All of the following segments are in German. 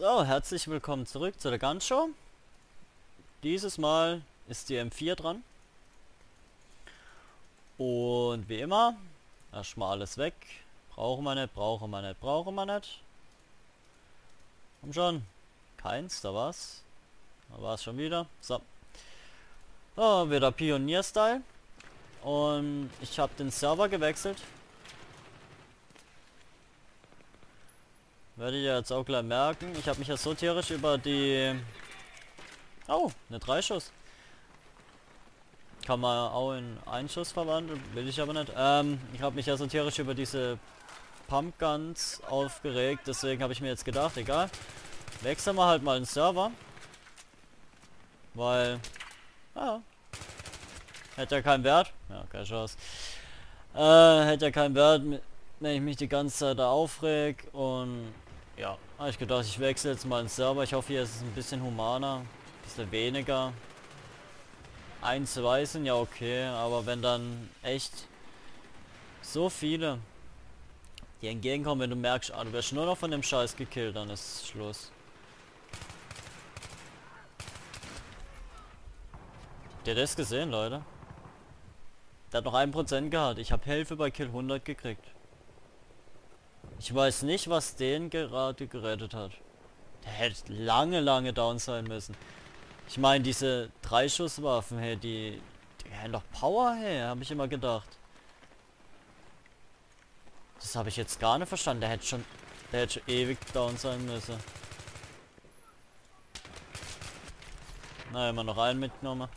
So, herzlich willkommen zurück zu der Gun Show. Dieses Mal ist die M4 dran. Und wie immer, erstmal alles weg. Brauchen wir nicht, brauchen wir nicht, brauchen wir nicht. Komm schon. Keins, da war's. Da war's schon wieder. So. Oh, wieder Pionier-Style. Und ich habe den Server gewechselt. Werdet ihr jetzt auch gleich merken. Ich habe mich ja so tierisch über die... Oh, eine Dreischuss. Kann man auch in Einschuss verwandeln, will ich aber nicht. Ähm, ich habe mich ja so tierisch über diese Pumpguns aufgeregt, deswegen habe ich mir jetzt gedacht, egal. Wechseln wir halt mal den Server. Weil... Ah, hätte ja keinen Wert. Ja, keine Chance. Äh, hätte ja keinen Wert, wenn ich mich die ganze Zeit da aufreg und ja, habe ich gedacht, ich wechsle jetzt mal ins Server. Ich hoffe, hier ist es ein bisschen humaner, ein bisschen weniger. Ein, zwei sind ja okay, aber wenn dann echt so viele die entgegenkommen, wenn du merkst, ah, du wirst nur noch von dem Scheiß gekillt, dann ist Schluss. Ihr das gesehen, Leute? Der hat noch ein Prozent gehabt. Ich habe Hilfe bei Kill 100 gekriegt. Ich weiß nicht, was den gerade gerettet hat. Der hätte lange, lange down sein müssen. Ich meine, diese Dreischusswaffen, hey, die, die haben doch Power, hey, habe ich immer gedacht. Das habe ich jetzt gar nicht verstanden. Der hätte schon, der hätte schon ewig down sein müssen. Na, immer noch einen mitgenommen.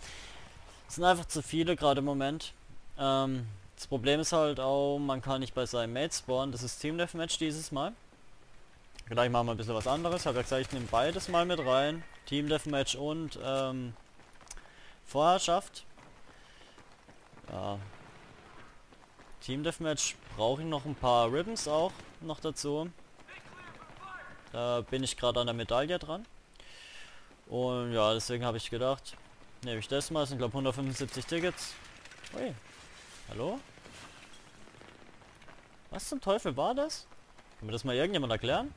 Es sind einfach zu viele gerade im Moment. Ähm, das Problem ist halt auch, man kann nicht bei seinem Mate spawnen. Das ist Team Deathmatch dieses Mal. Gleich machen wir ein bisschen was anderes. Habe ja gesagt, ich nehme beides mal mit rein. Team Deathmatch und ähm, Vorherrschaft. Ja. Team Deathmatch brauche ich noch ein paar Ribbons auch noch dazu. Da bin ich gerade an der Medaille dran. Und ja, deswegen habe ich gedacht, nehme ich das mal. Es sind glaube 175 Tickets. Ui. Hallo? Was zum Teufel war das? Kann mir das mal irgendjemand erklären?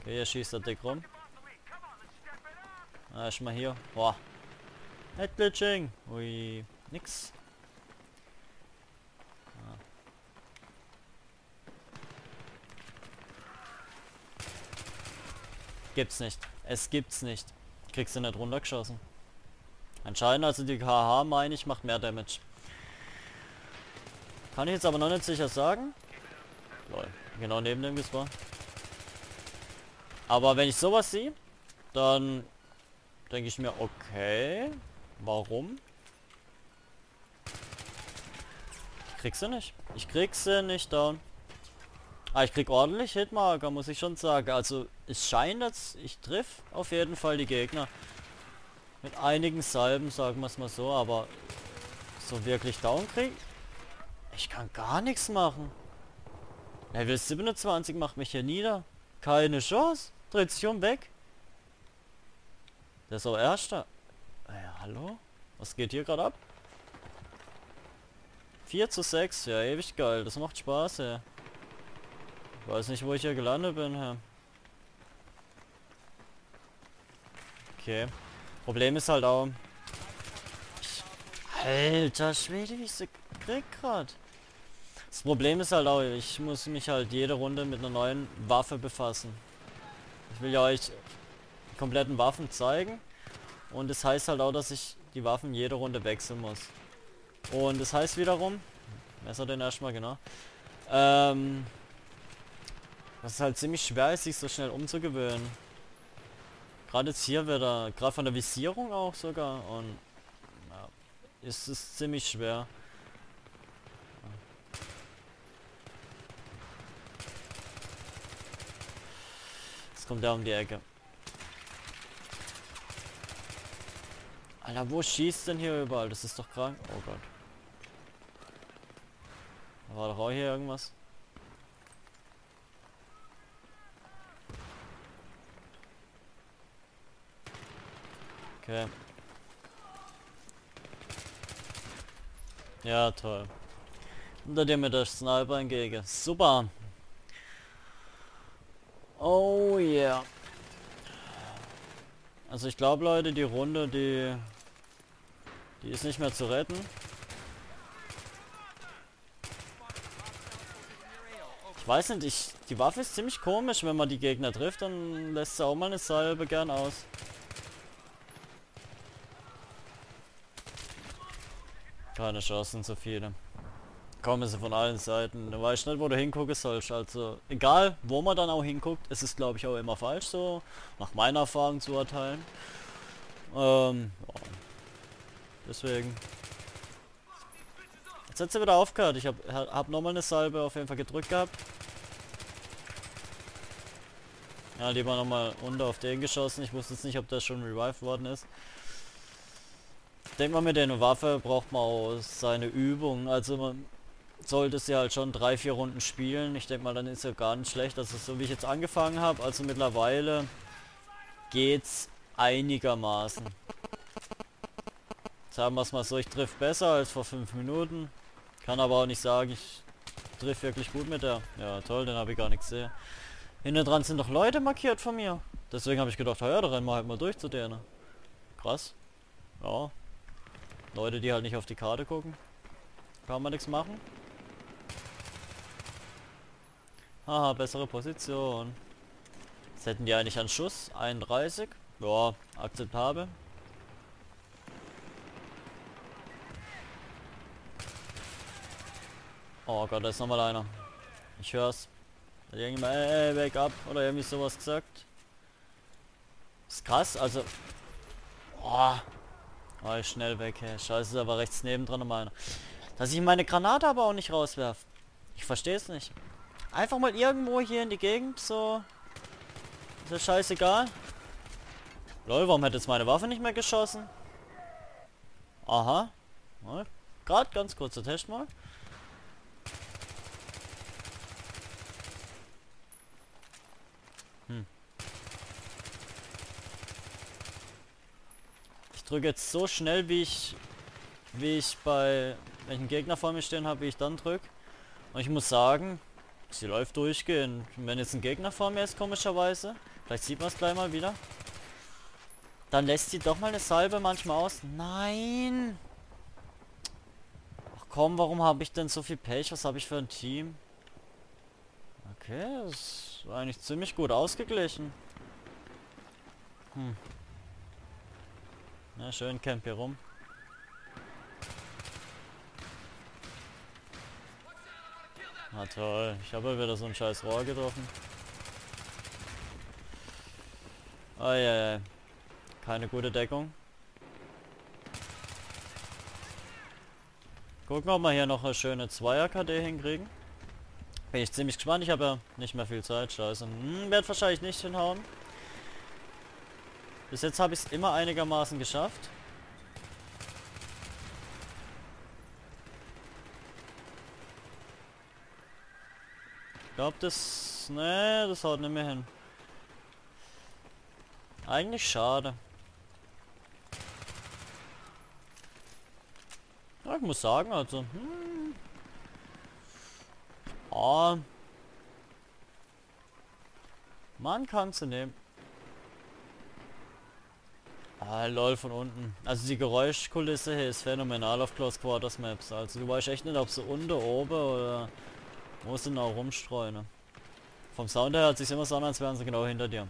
Okay, hier schießt der Dick rum. Ah, ist mal hier. Boah. Headglitching. Ui. Nix. Ah. Gibt's nicht. Es gibt's nicht. Kriegst du nicht runtergeschossen. Anscheinend also die KH meine ich macht mehr Damage. Kann ich jetzt aber noch nicht sicher sagen. Lol, genau neben dem war. Aber wenn ich sowas sehe, dann denke ich mir, okay, warum? Ich krieg sie nicht. Ich krieg sie nicht down. Ah, ich krieg ordentlich Hitmarker, muss ich schon sagen. Also, es scheint jetzt, ich triff auf jeden Fall die Gegner. Mit einigen Salben, sagen wir es mal so, aber so wirklich down krieg ich kann gar nichts machen. Level 27 macht mich hier nieder. Keine Chance. Dreht sich um weg. Der ist auch erster. Ja, hallo? Was geht hier gerade ab? 4 zu 6. Ja, ewig geil. Das macht Spaß, ja. Ich weiß nicht, wo ich hier gelandet bin, ja. Okay. Problem ist halt auch... Ich, alter Schwede, wie ich sie krieg grad. Problem ist halt auch, ich muss mich halt jede Runde mit einer neuen Waffe befassen. Ich will ja euch die kompletten Waffen zeigen. Und das heißt halt auch, dass ich die Waffen jede Runde wechseln muss. Und das heißt wiederum, Messer den erstmal genau, ähm, es halt ziemlich schwer ist, sich so schnell umzugewöhnen. Gerade jetzt hier wieder, gerade von der Visierung auch sogar und ja, ist es ziemlich schwer. Kommt der um die Ecke. Alter, wo schießt denn hier überall? Das ist doch krank. Oh Gott. War doch auch hier irgendwas. Okay. Ja, toll. Unter dem mit der Sniper entgegen. Super. Oh yeah. Also ich glaube Leute, die Runde, die die ist nicht mehr zu retten. Ich weiß nicht, ich, die Waffe ist ziemlich komisch, wenn man die Gegner trifft, dann lässt sie auch mal eine Salbe gern aus. Keine Chancen, so viele. Kommen sie von allen Seiten. Du weißt nicht, wo du hingucken sollst. Also, egal, wo man dann auch hinguckt, es ist glaube ich auch immer falsch so, nach meiner Erfahrung zu urteilen. Ähm, ja. Deswegen. Jetzt hat sie wieder aufgehört. Ich habe hab nochmal eine Salbe auf jeden Fall gedrückt gehabt. Ja, lieber nochmal unter auf den geschossen. Ich wusste jetzt nicht, ob das schon revived worden ist. Denke mal, mit der Waffe braucht man auch seine Übung. Also man sollte sie halt schon drei, vier Runden spielen. Ich denke mal, dann ist ja gar nicht schlecht. Also so wie ich jetzt angefangen habe, also mittlerweile geht's einigermaßen. Sagen wir es mal so, ich triff besser als vor fünf Minuten. Kann aber auch nicht sagen, ich triff wirklich gut mit der. Ja toll, den habe ich gar nicht gesehen. Hinten dran sind doch Leute markiert von mir. Deswegen habe ich gedacht, ja, da rennen wir halt mal durch zu denen. Krass. Ja. Leute, die halt nicht auf die Karte gucken. Kann man nichts machen. Haha, bessere Position. Jetzt hätten die eigentlich einen Schuss. 31. Ja, akzeptabel. Oh Gott, da ist nochmal einer. Ich hör's. Hat irgendjemand, ey, wake up oder irgendwie sowas gesagt. Ist krass, also. Oh. Oh, ich schnell weg, hey. Scheiße, ist aber rechts nebendran nochmal einer. Dass ich meine Granate aber auch nicht rauswerf. Ich verstehe es nicht. Einfach mal irgendwo hier in die Gegend, so. Ist ja scheißegal. Lol, warum hat jetzt meine Waffe nicht mehr geschossen? Aha. Gerade ganz kurzer Test mal. drücke jetzt so schnell, wie ich, wie ich bei, welchen Gegner vor mir stehen habe, wie ich dann drücke. Und ich muss sagen, sie läuft durchgehend. Wenn jetzt ein Gegner vor mir ist, komischerweise, vielleicht sieht man es gleich mal wieder, dann lässt sie doch mal eine Salbe manchmal aus. Nein! Ach komm, warum habe ich denn so viel Pech? Was habe ich für ein Team? Okay, das ist eigentlich ziemlich gut ausgeglichen. Hm. Na, schön camp hier rum. Na toll, ich habe wieder so ein scheiß Rohr getroffen. Oh ja, keine gute Deckung. Gucken, wir hier noch eine schöne 2er KD hinkriegen. Bin ich ziemlich gespannt, ich habe ja nicht mehr viel Zeit, scheiße. Hm, werd wahrscheinlich nicht hinhauen. Bis jetzt habe ich es immer einigermaßen geschafft. Ich glaube, das... Ne, das haut nicht mehr hin. Eigentlich schade. Ja, ich muss sagen, also... Hm, oh, man kann sie nehmen. Ah, lol, von unten. Also die Geräuschkulisse hier ist phänomenal auf Close Quarters Maps. Also du weißt echt nicht, ob sie unter, oben oder wo sie noch rumstreuen. Ne? Vom Sound her hört sich immer so an, als wären sie genau hinter dir.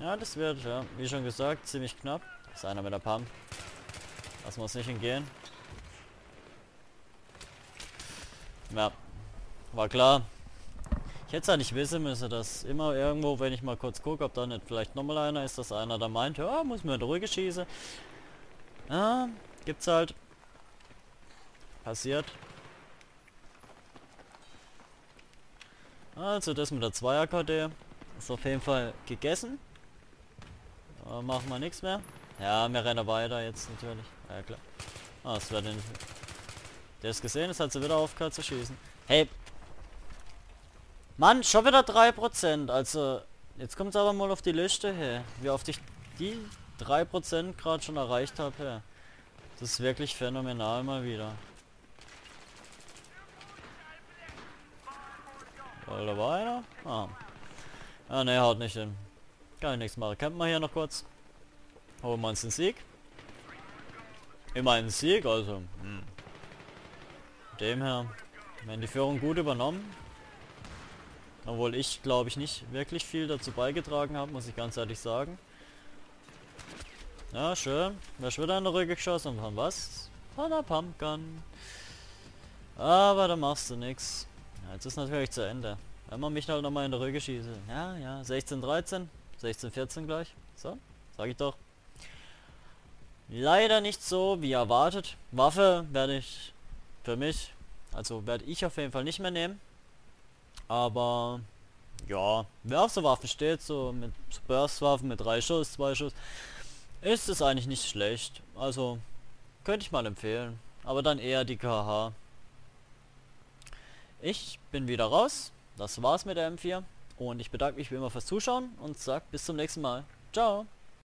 Ja, das wird, ja, wie schon gesagt, ziemlich knapp. Ist einer mit der Pump. Lassen wir uns nicht entgehen. Ja, war klar. Ich hätte es ja nicht wissen müssen, dass immer irgendwo, wenn ich mal kurz gucke, ob da nicht vielleicht nochmal einer ist, dass einer da meint, ja, muss in Ruhe schießen. Ja, gibt's halt. Passiert. Also das mit der 2er KD ist auf jeden Fall gegessen. Da machen wir nichts mehr. Ja, wir rennen weiter jetzt natürlich. Ja klar. Ah, das wäre den. Der ist gesehen, es hat sie wieder aufgehört zu schießen. Hey, Mann, schon wieder 3%. Also, jetzt kommt es aber mal auf die Liste her. Wie oft ich die 3% gerade schon erreicht habe. Das ist wirklich phänomenal mal wieder. Weil da war einer? Ah. Ah ne, haut nicht hin. Kann ich nichts machen. Campen wir hier noch kurz. Holen wir uns den Sieg. Immer einen Sieg, also. Hm. Dem her. Wenn die Führung gut übernommen. Obwohl ich, glaube ich, nicht wirklich viel dazu beigetragen habe, muss ich ganz ehrlich sagen. Ja, schön. Wer ist wieder in der Rücke geschossen und von was? Von der Pumpgun. Aber da machst du nichts. Ja, jetzt ist natürlich zu Ende. Wenn man mich halt nochmal in der Rücke schieße. Ja, ja, 16, 13, 16, 14 gleich. So, sag ich doch. Leider nicht so wie erwartet. Waffe werde ich für mich, also werde ich auf jeden Fall nicht mehr nehmen. Aber ja, wer auf so Waffen steht, so mit Burstwaffen mit drei Schuss, zwei Schuss, ist es eigentlich nicht schlecht. Also könnte ich mal empfehlen. Aber dann eher die KH. Ich bin wieder raus. Das war's mit der M4. Und ich bedanke mich wie immer fürs Zuschauen und sag bis zum nächsten Mal. Ciao.